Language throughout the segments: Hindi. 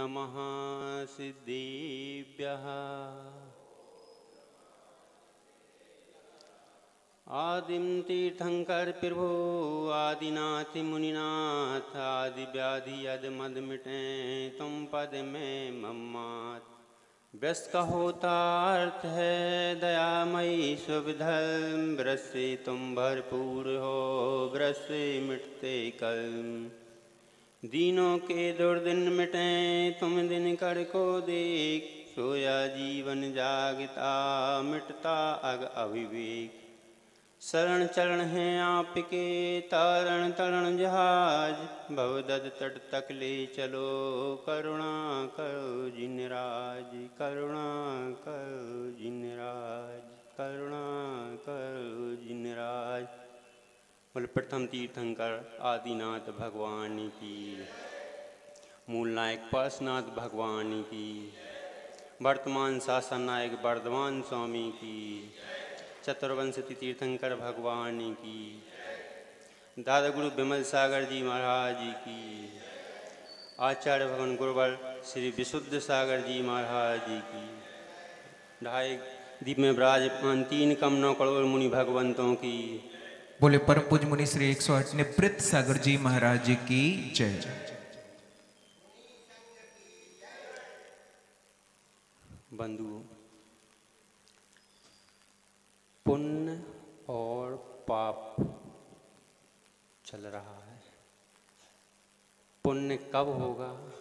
नमः सिद्धेभ्यः। आदिम तीर्थंकर प्रभु आदिनाथ मुनिनाथ आदि व्याधि यद मद मिटे तुम पद में मम्मात व्यस्त का होता अर्थ है दयामयी सुविधर्म ब्रस तुम भरपूर हो ब्रस मिटते कल दीनों के दुर्दिन मिटे, तुम दिन कर को देख। सोया जीवन जागता, मिटता अग अविवेक। शरण चरण हैं आपके, तारण तरण जहाज़। भवदद तट तक ले चलो, करुणा करो जिनराज करुणा करो जिनराज करुणा करो जिनराज बोल प्रथम तीर्थंकर आदिनाथ भगवान की। मूल नायक पार्शनाथ भगवान की। वर्तमान शासन नायक वर्धमान स्वामी की। चतुर्वंशति तीर्थंकर भगवान की। दादा गुरु विमल सागर जी महाराज जी की। आचार्य भगवान गुरुवर श्री विशुद्ध सागर जी महाराज जी की। ढाई दीप में विराजमान तीन कम नौ करोड़ मुनि भगवंतों की। बोले परम पूज मुनि श्री एक सौ आठ निवृत्त सागर जी महाराज जी की जय बंधु पुण्य और पाप चल रहा है। पुण्य कब होगा?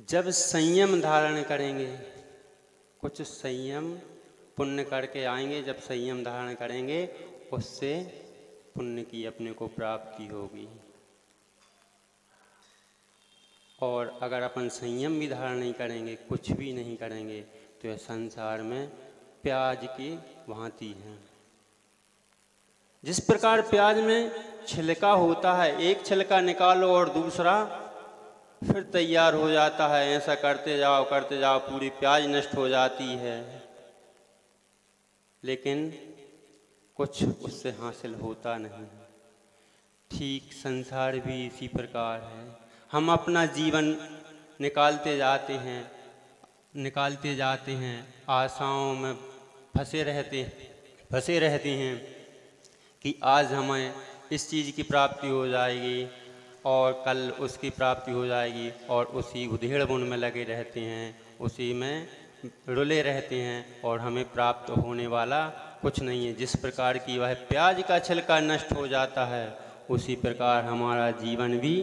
जब संयम धारण करेंगे, कुछ संयम पुण्य करके आएँगे, जब संयम धारण करेंगे, उससे पुण्य की अपने को प्राप्ति होगी। और अगर अपन संयम भी धारण नहीं करेंगे, कुछ भी नहीं करेंगे तो यह संसार में प्याज की भांति है। जिस प्रकार प्याज में छिलका होता है, एक छिलका निकालो और दूसरा फिर तैयार हो जाता है, ऐसा करते जाओ करते जाओ, पूरी प्याज नष्ट हो जाती है। लेकिन कुछ उससे हासिल होता नहीं ठीक संसार भी इसी प्रकार है। हम अपना जीवन निकालते जाते हैं, निकालते जाते हैं, आशाओं में फंसे रहते फंसे रहते हैं कि आज हमें इस चीज़ की प्राप्ति हो जाएगी और कल उसकी प्राप्ति हो जाएगी और उसी उधेड़ में लगे रहते हैं, उसी में रुले रहते हैं और हमें प्राप्त होने वाला कुछ नहीं है। जिस प्रकार की वह प्याज का छिलका नष्ट हो जाता है, उसी प्रकार हमारा जीवन भी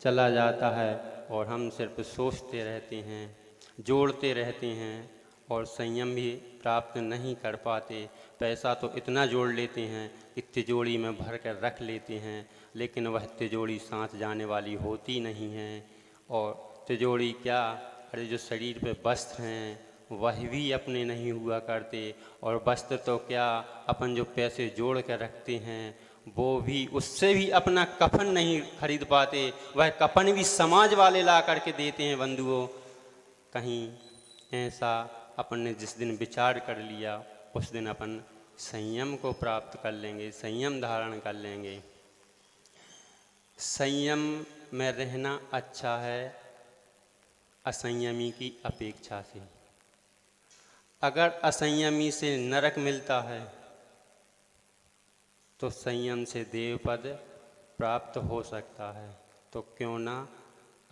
चला जाता है और हम सिर्फ़ सोचते रहते हैं, जोड़ते रहते हैं और संयम भी प्राप्त नहीं कर पाते। पैसा तो इतना जोड़ लेते हैं कि तिजोड़ी में भर कर रख लेते हैं, लेकिन वह तिजोड़ी सांस जाने वाली होती नहीं है। और तिजोड़ी क्या अरे जो शरीर पे वस्त्र हैं, वह भी अपने नहीं हुआ करते। और वस्त्र तो क्या अपन जो पैसे जोड़ कर रखते हैं, वो भी उससे भी अपना कफन नहीं खरीद पाते। वह कफन भी समाज वाले ला करके देते हैं बंधुओं। कहीं ऐसा अपन ने जिस दिन विचार कर लिया, उस दिन अपन संयम को प्राप्त कर लेंगे, संयम धारण कर लेंगे। संयम में रहना अच्छा है असंयमी की अपेक्षा से। अगर असंयमी से नरक मिलता है तो संयम से देवपद प्राप्त हो सकता है। तो क्यों ना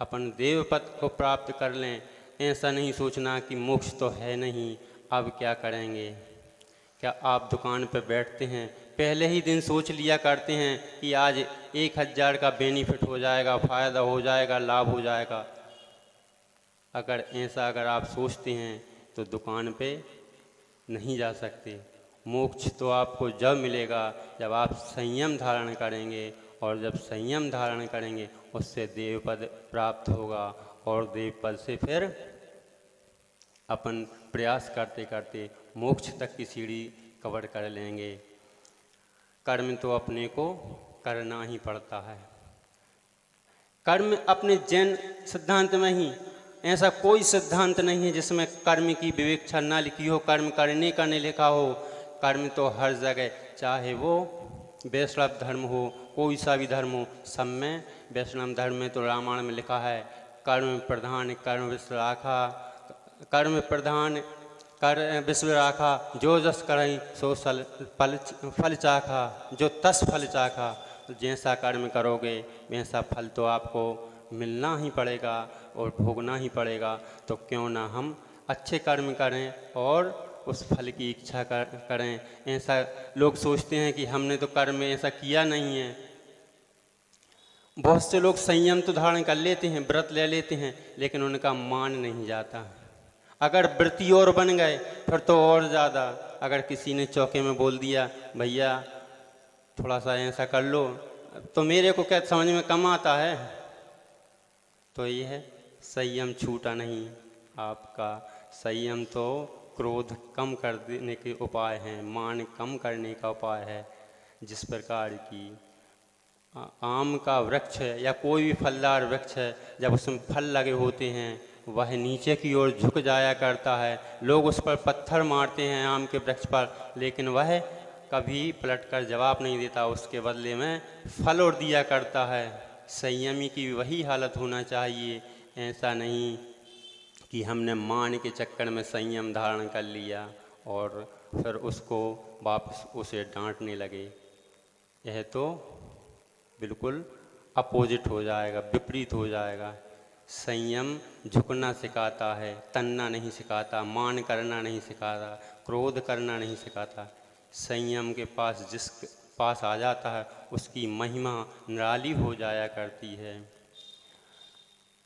अपन देवपद को प्राप्त कर लें? ऐसा नहीं सोचना कि मोक्ष तो है नहीं, अब क्या करेंगे? क्या आप दुकान पर बैठते हैं? पहले ही दिन सोच लिया करते हैं कि आज एक हज़ार का बेनिफिट हो जाएगा, फ़ायदा हो जाएगा, लाभ हो जाएगा। अगर ऐसा अगर आप सोचते हैं तो दुकान पे नहीं जा सकते। मोक्ष तो आपको जब मिलेगा, जब आप संयम धारण करेंगे, और जब संयम धारण करेंगे, उससे देवपद प्राप्त होगा, और देवपद से फिर अपन प्रयास करते करते मोक्ष तक की सीढ़ी कवर कर लेंगे। कर्म तो अपने को करना ही पड़ता है। कर्म अपने जैन सिद्धांत में ही ऐसा कोई सिद्धांत नहीं है जिसमें कर्म की विवेक्षा ना लिखी हो, कर्म करने का नहीं लिखा हो। कर्म तो हर जगह, चाहे वो वैष्णव धर्म हो, कोई सा भी धर्म हो, सब में वैष्णव धर्म में तो रामायण में लिखा है, कर्म प्रधान, कर्म विश्व राखा कर्म प्रधान, कर विश्व राखा जो जस करें, सो सल, फल फल चाखा, जो तस फल चाखा, जैसा कर्म करोगे, वैसा फल तो आपको मिलना ही पड़ेगा और भोगना ही पड़ेगा तो क्यों ना हम अच्छे कर्म करें और उस फल की इच्छा कर, करें। ऐसा लोग सोचते हैं कि हमने तो कर्म ऐसा किया नहीं है। बहुत से लोग संयम तो धारण कर लेते हैं व्रत ले लेते हैं लेकिन उनका मान नहीं जाता। अगर व्रती और बन गए फिर तो और ज़्यादा। अगर किसी ने चौके में बोल दिया भैया थोड़ा सा ऐसा कर लो तो मेरे को क्या समझ में कम आता है? तो ये है, संयम छूटा नहीं आपका। संयम तो क्रोध कम कर देने के उपाय हैं, मान कम करने का उपाय है, जिस प्रकार की। आम का वृक्ष है या कोई भी फलदार वृक्ष है, जब उसमें फल लगे होते हैं, वह नीचे की ओर झुक जाया करता है। लोग उस पर पत्थर मारते हैं आम के वृक्ष पर, लेकिन वह कभी पलट कर जवाब नहीं देता। उसके बदले में फल और दिया करता है। संयमी की वही हालत होना चाहिए। ऐसा नहीं कि हमने मान के चक्कर में संयम धारण कर लिया और फिर उसको वापस उसे डांटने लगे। यह तो बिल्कुल अपोजिट हो जाएगा, विपरीत हो जाएगा। संयम झुकना सिखाता है, तन्ना नहीं सिखाता, मान करना नहीं सिखाता, क्रोध करना नहीं सिखाता। संयम के पास जिस पास आ जाता है, उसकी महिमा निराली हो जाया करती है।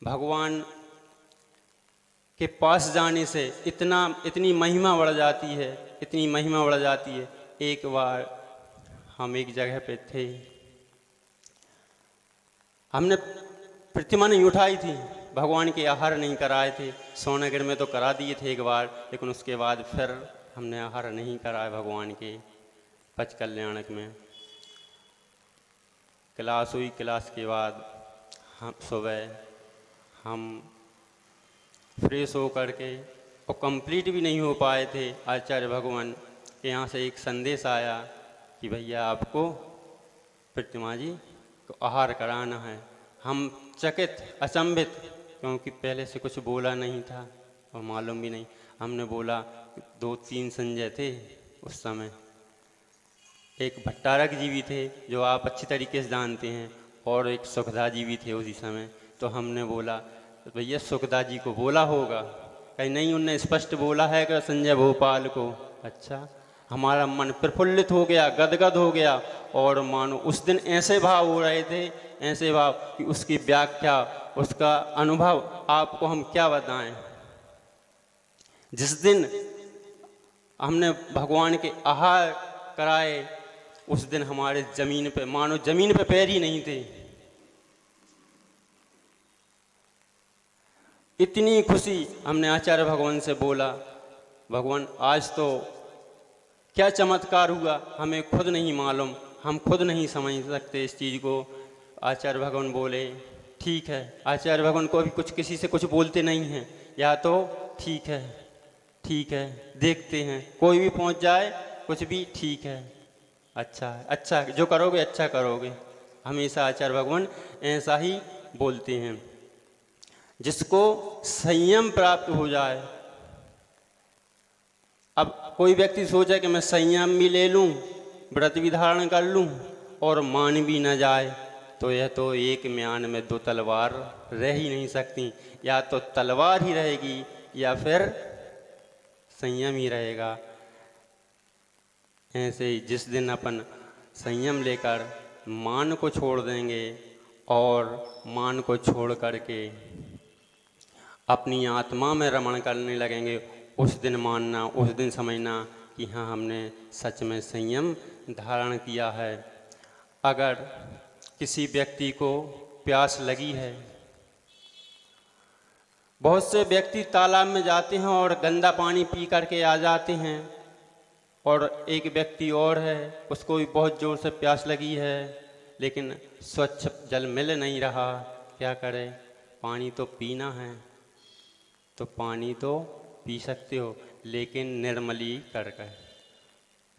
भगवान के पास जाने से इतना, इतनी महिमा बढ़ जाती है, इतनी महिमा बढ़ जाती है, एक बार हम एक जगह पे थे। हमने प्रतिमा नहीं उठाई थी, भगवान के आहार नहीं कराए थे सोनागिर में तो करा दिए थे एक बार, लेकिन उसके बाद फिर हमने आहार नहीं कराए भगवान के। पच कल्याणक में। क्लास हुई, क्लास के बाद हम सुबह हम फ्रेश हो करके और कंप्लीट भी नहीं हो पाए थे। आचार्य भगवान के यहाँ से एक संदेश आया कि भैया आपको प्रतिमा जी को आहार कराना है। हम चकित अचंभित क्योंकि पहले से कुछ बोला नहीं था और मालूम भी नहीं। हमने बोला दो तीन संजय थे उस समय। एक भट्टारक जी भी थे, जो आप अच्छी तरीके से जानते हैं, और एक सुखदा जी भी थे उसी समय। तो हमने बोला तो भैया, सुखदा जी को बोला होगा। कहीं, नहीं, उनने स्पष्ट बोला है कि संजय भोपाल को। अच्छा हमारा मन प्रफुल्लित हो गया, गदगद हो गया, और मानो उस दिन ऐसे भाव हो रहे थे, ऐसे भाव कि उसकी व्याख्या, उसका अनुभव आपको हम क्या बताएँ? जिस दिन हमने भगवान के आहार कराए उस दिन हमारे ज़मीन पे, मानो ज़मीन पे पैर ही नहीं थे। इतनी खुशी हमने आचार्य भगवान से बोला, भगवान, आज तो क्या चमत्कार हुआ, हमें खुद नहीं मालूम, हम खुद नहीं समझ सकते इस चीज़ को। आचार्य भगवान बोले, ठीक है। आचार्य भगवान को अभी कुछ किसी से कुछ बोलते नहीं हैं, या तो ठीक है ठीक है, देखते हैं। कोई भी पहुँच जाए, कुछ भी ठीक है। अच्छा है अच्छा जो करोगे अच्छा करोगे। हमेशा आचार्य भगवान ऐसा ही बोलते हैं। जिसको संयम प्राप्त हो जाए, अब कोई व्यक्ति सोचे कि मैं संयम भी ले लूँ, व्रत भी धारण कर लूँ, और मान भी न जाए तो यह तो एक म्यान में दो तलवार रह ही नहीं सकती। या तो तलवार ही रहेगी, या फिर संयम ही रहेगा। ऐसे ही जिस दिन अपन संयम लेकर मान को छोड़ देंगे और मान को छोड़ करके अपनी आत्मा में रमण करने लगेंगे, उस दिन मानना, उस दिन समझना कि हाँ हमने सच में संयम धारण किया है। अगर किसी व्यक्ति को प्यास लगी है, बहुत से व्यक्ति तालाब में जाते हैं और गंदा पानी पी करके आ जाते हैं। और एक व्यक्ति और है, उसको भी बहुत ज़ोर से प्यास लगी है, लेकिन स्वच्छ जल मिल नहीं रहा। क्या करें? पानी तो पीना है। तो पानी तो पी सकते हो, लेकिन निर्मली करके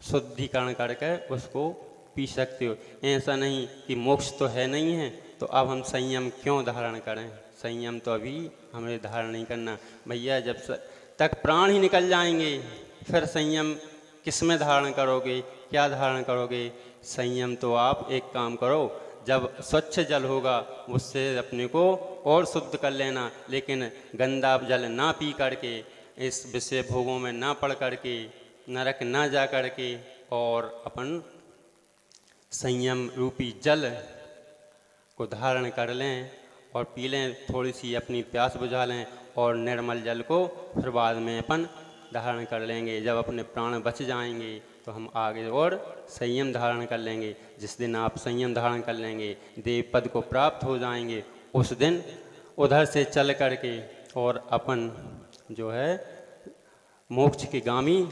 शुद्धिकरण करके उसको पी सकते हो। ऐसा नहीं कि मोक्ष तो है नहीं है तो अब हम संयम क्यों धारण करें? संयम तो अभी हमें धारण नहीं करना। भैया, जब तक प्राण ही निकल जाएँगे, फिर संयम किसमें धारण करोगे? क्या धारण करोगे? संयम तो आप एक काम करो, जब स्वच्छ जल होगा, उससे अपने को और शुद्ध कर लेना, लेकिन गंदा जल ना पी करके, इस विषय भोगों में ना पड़ करके, नरक ना जा करके, और अपन संयम रूपी जल को धारण कर लें और पी लें, थोड़ी सी अपनी प्यास बुझा लें और निर्मल जल को फिर बाद में अपन धारण कर लेंगे। जब अपने प्राण बच जाएँगे तो हम आगे और संयम धारण कर लेंगे। जिस दिन आप संयम धारण कर लेंगे, देव पद को प्राप्त हो जाएँगे, उस दिन उधर से चल करके और अपन जो है, मोक्ष के गामी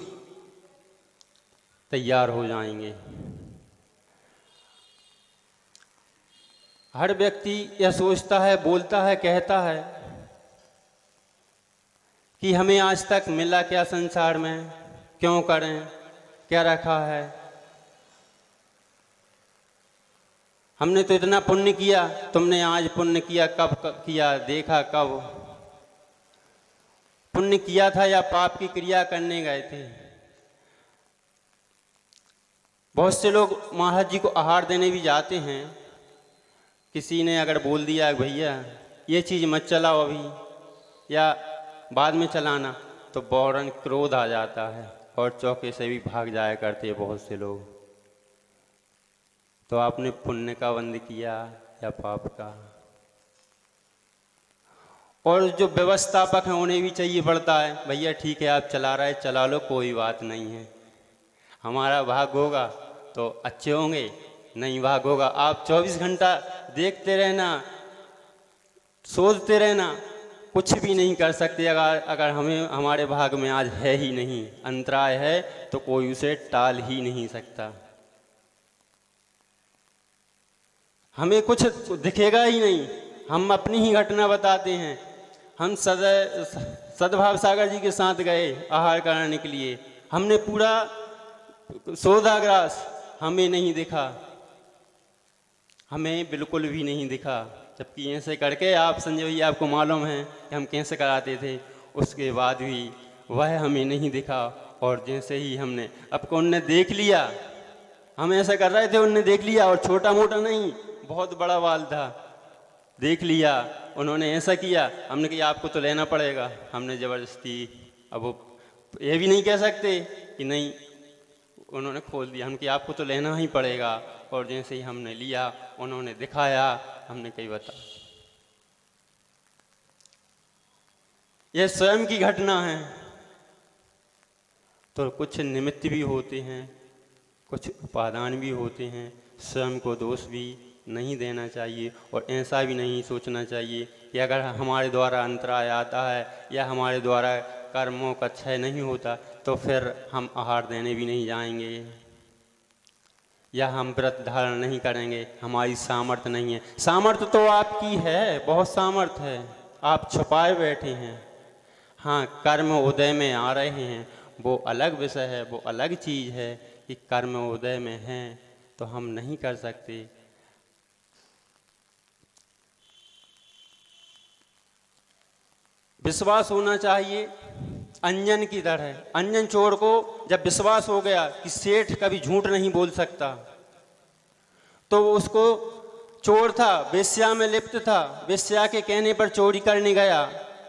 तैयार हो जाएँगे। हर व्यक्ति यह सोचता है, बोलता है, कहता है कि हमें आज तक मिला क्या संसार में? क्यों करें? क्या रखा है? हमने तो इतना पुण्य किया, तुमने आज पुण्य किया, कब किया, देखा कब? पुण्य किया था या पाप की क्रिया करने गए थे? बहुत से लोग महाराज जी को आहार देने भी जाते हैं। किसी ने अगर बोल दिया, भैया, ये चीज़ मत चलाओ अभी, या बाद में चलाना तो बौरन क्रोध आ जाता है और चौके से भी भाग जाया करते हैं बहुत से लोग। तो आपने पुण्य का बंद किया या पाप का? और जो व्यवस्थापक हैं, उन्हें भी चाहिए पड़ता है, भैया, ठीक है, आप चला रहे चला लो, कोई बात नहीं है। हमारा भाग होगा तो अच्छे होंगे, नहीं भाग होगा। आप 24 घंटा देखते रहना, सोचते रहना कुछ भी नहीं कर सकते। अगर अगर हमें, हमारे भाग में आज है ही नहीं, अंतराय है तो कोई उसे टाल ही नहीं सकता। हमें कुछ दिखेगा ही नहीं। हम अपनी ही घटना बताते हैं। हम सद, सदभाव सागर जी के साथ गए आहार कराने के लिए। हमने पूरा सोदाग्रास हमें नहीं दिखा। हमें बिल्कुल भी नहीं दिखा। जबकि ऐसे करके आप संजय भैया आपको मालूम है कि हम कैसे कराते थे, उसके बाद भी वह हमें नहीं दिखा और जैसे ही हमने, अब को उनने देख लिया? हम ऐसा कर रहे थे, उनने देख लिया और छोटा मोटा नहीं, बहुत बड़ा वाल था। देख लिया, उन्होंने ऐसा किया, हमने कहा, आपको तो लेना पड़ेगा। हमने ज़बरदस्ती, अब वो ये भी नहीं कह सकते कि नहीं, उन्होंने खोल दिया। हम कि आपको तो लेना ही पड़ेगा। और जैसे ही हमने लिया, उन्होंने दिखाया, हमने कई बता। यह स्वयं की घटना है। तो कुछ निमित्त भी होते हैं, कुछ उपादान भी होते हैं। स्वयं को दोष भी नहीं देना चाहिए और ऐसा भी नहीं सोचना चाहिए कि अगर हमारे द्वारा अंतराय आता है या हमारे द्वारा कर्मों का क्षय नहीं होता तो फिर हम आहार देने भी नहीं जाएँगे। या हम व्रत धारण नहीं करेंगे, हमारी सामर्थ्य नहीं है। सामर्थ्य तो आपकी है, बहुत सामर्थ्य है। आप छुपाए बैठे हैं। हाँ कर्म उदय में आ रहे हैं। वो अलग विषय है, वो अलग चीज़ है कि कर्म उदय में है तो हम नहीं कर सकते। विश्वास होना चाहिए। अंजन की दर है। अंजन चोर को जब विश्वास हो गया कि सेठ कभी झूठ नहीं बोल सकता तो उसको चोर था, वेश्या में लिप्त था। वेश्या के कहने पर चोरी करने गया,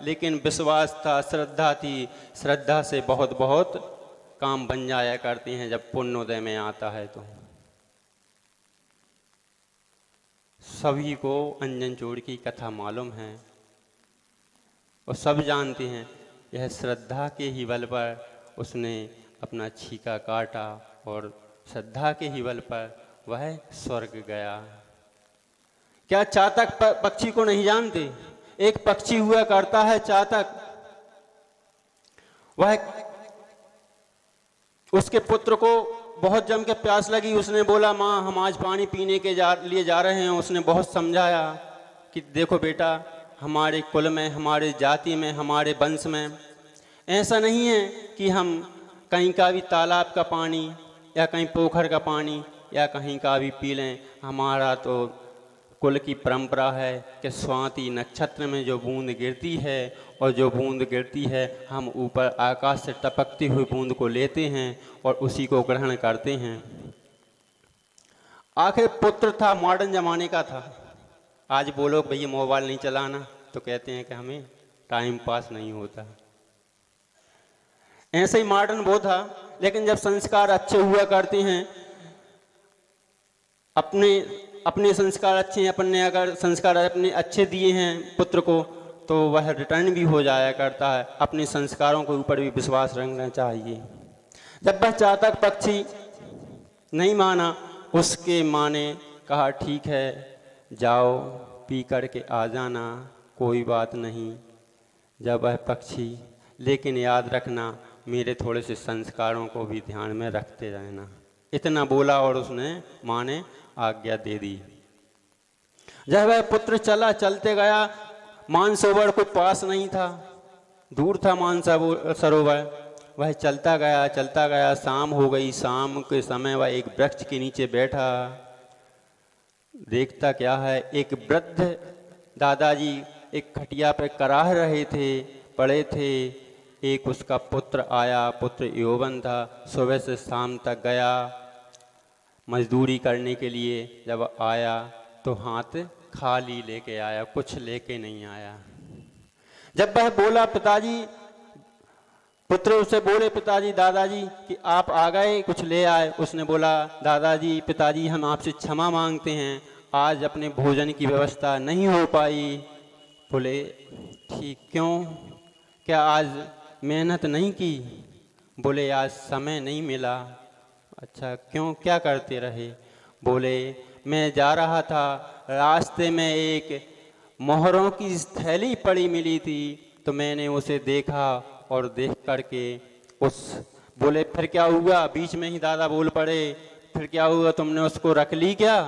लेकिन विश्वास था, श्रद्धा थी। श्रद्धा से बहुत बहुत काम बन जाया करते हैं, जब पुण्योदय में आता है तो। सभी को अंजन चोर की कथा मालूम है और सब जानते हैं। यह श्रद्धा के ही बल पर उसने अपना छीका काटा और श्रद्धा के ही बल पर वह स्वर्ग गया। क्या चातक पक्षी को नहीं जानते? एक पक्षी हुआ करता है चातक। वह उसके पुत्र को बहुत जम के प्यास लगी। उसने बोला, माँ, हम आज पानी पीने के जा, लिए जा रहे हैं। उसने बहुत समझाया कि, देखो बेटा हमारे कुल में, हमारे जाति में, हमारे वंश में। ऐसा नहीं है कि हम कहीं का भी तालाब का पानी, या कहीं पोखर का पानी, या कहीं का भी पी लें। हमारा तो कुल की परंपरा है कि स्वाति नक्षत्र में जो बूंद गिरती है और जो बूंद गिरती है, हम ऊपर आकाश से टपकती हुई बूंद को लेते हैं और उसी को ग्रहण करते हैं। आखिर पुत्र था मॉडर्न जमाने का था। आज बोलो भैया मोबाइल नहीं चलाना। तो कहते हैं कि हमें टाइम पास नहीं होता। ऐसे ही मॉडर्न वो था, लेकिन जब संस्कार अच्छे हुआ करते हैं, अपने अपने संस्कार अच्छे हैं, अपने अगर संस्कार अपने अच्छे दिए हैं पुत्र को तो वह रिटर्न भी हो जाया करता है। अपने संस्कारों के ऊपर भी विश्वास रखना चाहिए। जब वह चातक पक्षी नहीं माना, उसके माँ ने कहा, ठीक है जाओ पी कर के आ जाना, कोई बात नहीं। जब वह पक्षी, लेकिन याद रखना, मेरे थोड़े से संस्कारों को भी ध्यान में रखते रहना। इतना बोला और उसने माँ ने आज्ञा दे दी। जब वह पुत्र चला, चलते गया, मानसरोवर कोई पास नहीं था। दूर था मान सरोवर वह चलता गया चलता गया, शाम हो गई। शाम के समय वह एक वृक्ष के नीचे बैठा। देखता क्या है? एक वृद्ध दादाजी एक खटिया पर कराह रहे थे, पड़े थे। एक उसका पुत्र आया, पुत्र यौवन था, सुबह से शाम तक गया मजदूरी करने के लिए। जब आया तो हाथ खाली लेके आया, कुछ लेके नहीं आया। जब वह बोला, पिताजी पुत्र उसे बोले, पिताजी, दादाजी, कि आप आ गए, कुछ ले आए। उसने बोला, दादाजी, पिताजी, हम आपसे क्षमा मांगते हैं। आज अपने भोजन की व्यवस्था नहीं हो पाई। बोले, ठीक क्यों? क्या आज मेहनत नहीं की? बोले, आज समय नहीं मिला। अच्छा क्यों? क्या करते रहे? बोले, मैं जा रहा था। रास्ते में एक मोहरों की थैली पड़ी मिली थी तो मैंने उसे देखा। और देख करके उस बोले, फिर क्या हुआ? बीच में ही दादा बोल पड़े, फिर क्या हुआ? तुमने उसको रख ली क्या?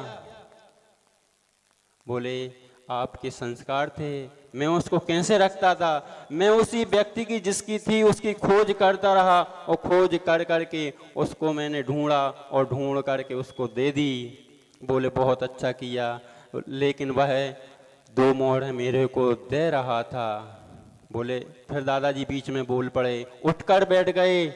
बोले, आपके संस्कार थे। मैं उसको कैसे रखता था? मैं उसी व्यक्ति की जिसकी थी, उसकी खोज करता रहा और खोज कर करके उसको मैंने ढूंढा और ढूंढ करके उसको दे दी। बोले, बहुत अच्छा किया। लेकिन वह दो मोहर मेरे को दे रहा था। बोले, फिर दादाजी बीच में बोल पड़े, उठकर बैठ गए।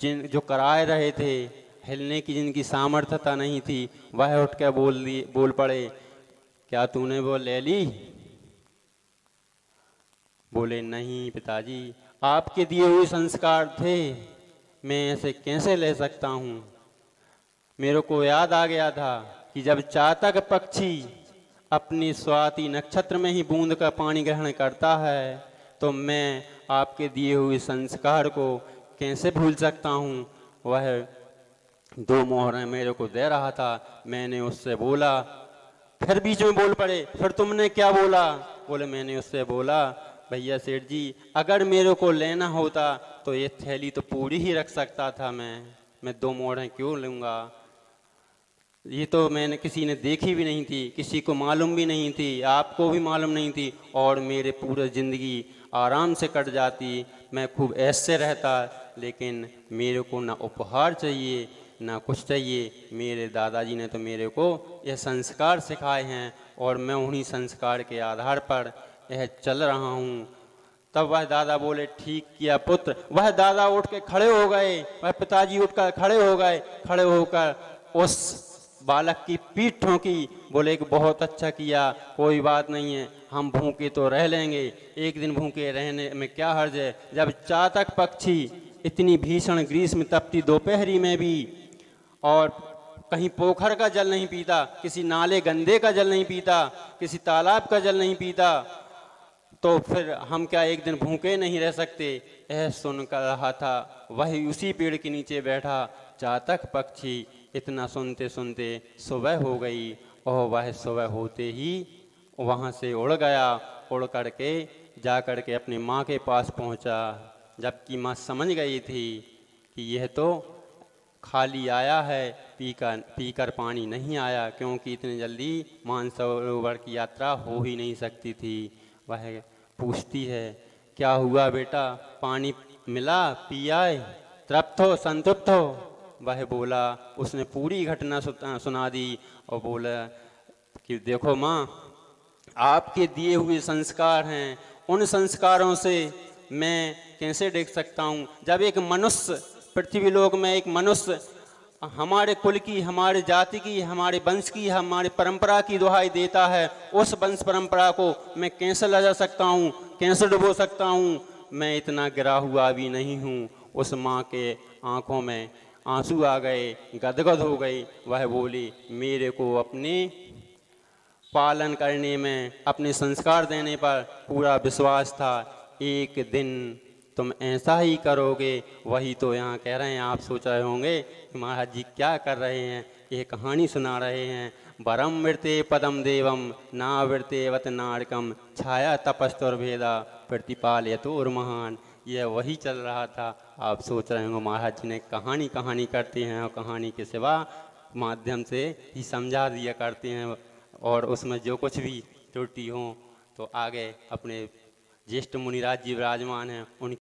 जिन, जो कराए रहे थे, हिलने की जिनकी सामर्थ्यता नहीं थी, वह उठ कर बोल दी बोल पड़े, क्या तूने वो ले ली? बोले, नहीं पिताजी, आपके दिए हुए संस्कार थे, मैं ऐसे कैसे ले सकता हूँ? मेरे को याद आ गया था कि जब चातक पक्षी अपनी स्वाति नक्षत्र में ही बूंद का पानी ग्रहण करता है तो मैं आपके दिए हुए संस्कार को कैसे भूल सकता हूँ? वह दो मोहरें मेरे को दे रहा था। मैंने उससे बोला, फिर बीच में बोल पड़े, फिर तुमने क्या बोला? बोले, मैंने उससे बोला, भैया सेठ जी, अगर मेरे को लेना होता तो ये थैली तो पूरी ही रख सकता था मैं। मैं दो मोड़ें क्यों लूँगा? ये तो मैंने किसी ने देखी भी नहीं थी, किसी को मालूम भी नहीं थी, आपको भी मालूम नहीं थी, और मेरे पूरे ज़िंदगी आराम से कट जाती, मैं खूब ऐसे रहता, लेकिन मेरे को ना उपहार चाहिए, ना कुछ चाहिए। मेरे दादाजी ने तो मेरे को यह संस्कार सिखाए हैं, और मैं उन्हीं संस्कार के आधार पर यह चल रहा हूँ। तब वह दादा बोले, ठीक किया पुत्र। वह दादा उठ के खड़े हो गए, वह पिताजी उठकर खड़े हो गए, खड़े होकर उस बालक की पीठ ठोंकी बोले कि बहुत अच्छा किया, कोई बात नहीं है, हम भूखे तो रह लेंगे। एक दिन भूखे रहने में क्या हर्ज है? जब चातक पक्षी इतनी भीषण ग्रीष्म तपती दोपहरी में भी और कहीं पोखर का जल नहीं पीता, किसी नाले गंदे का जल नहीं पीता, किसी तालाब का जल नहीं पीता तो फिर हम क्या एक दिन भूखे नहीं रह सकते? यह सुन कर रहा था, वही उसी पेड़ के नीचे बैठा चातक पक्षी। इतना सुनते सुनते सुबह हो गई और वह सुबह होते ही वहाँ से उड़ गया, उड़ करके जा कर के अपनी माँ के पास पहुँचा। जबकि माँ समझ गई थी कि यह तो खाली आया है, पीकर पीकर पानी नहीं आया, क्योंकि इतनी जल्दी मानसरोवर की यात्रा हो ही नहीं सकती थी। वह पूछती है, क्या हुआ बेटा? पानी मिला? पियाए? तृप्त हो? संतुप्त हो? वह बोला, उसने पूरी घटना सुना दी और बोला कि देखो माँ, आपके दिए हुए संस्कार हैं। उन संस्कारों से मैं कैसे देख सकता हूँ? जब एक मनुष्य, पृथ्वी लोक में एक मनुष्य, हमारे कुल की, हमारे जाति की, हमारे वंश की, हमारे परंपरा की दुहाई देता है, उस वंश परंपरा को मैं कैसे लजा सकता हूँ? कैसे डुबो सकता हूँ? मैं इतना गिरा हुआ भी नहीं हूँ उस माँ के आँखों में। आँसू आ गए, गदगद हो गई। वह बोली, मेरे को अपने पालन करने में, अपने संस्कार देने पर पूरा विश्वास था। एक दिन तुम ऐसा ही करोगे, वही तो यहाँ कह रहे हैं, आप सोच रहे होंगे, कि महाराज जी क्या कर रहे हैं? ये कहानी सुना रहे हैं। वरम वृते पदम देवम, ना वृते वत नारकम, छाया तपस्तुर्भेदा प्रतिपाल यतोर महान। यह वही चल रहा था। आप सोच रहे होंगे, महाराज जी ने कहानी कहानी करते हैं और कहानी के सिवा माध्यम से ही समझा दिया करते हैं और उसमें जो कुछ भी त्रुटि हो तो आगे अपने ज्येष्ठ मुनिराज जी विराजमान हैं, उनकी